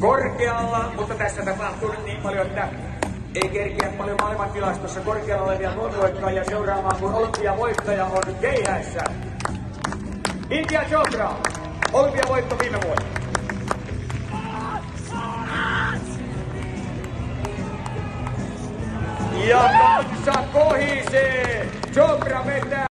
korkealla, mutta tässä tapahtuu nyt niin paljon, että ei kerkiä paljon maailmantilastossa korkealla olevia ja seuraamaan, kun olympiavoittaja on keihäissä. Intia Chopra, olympiavoitto viime vuonna. Ja kansa kohisee! Chopra vetää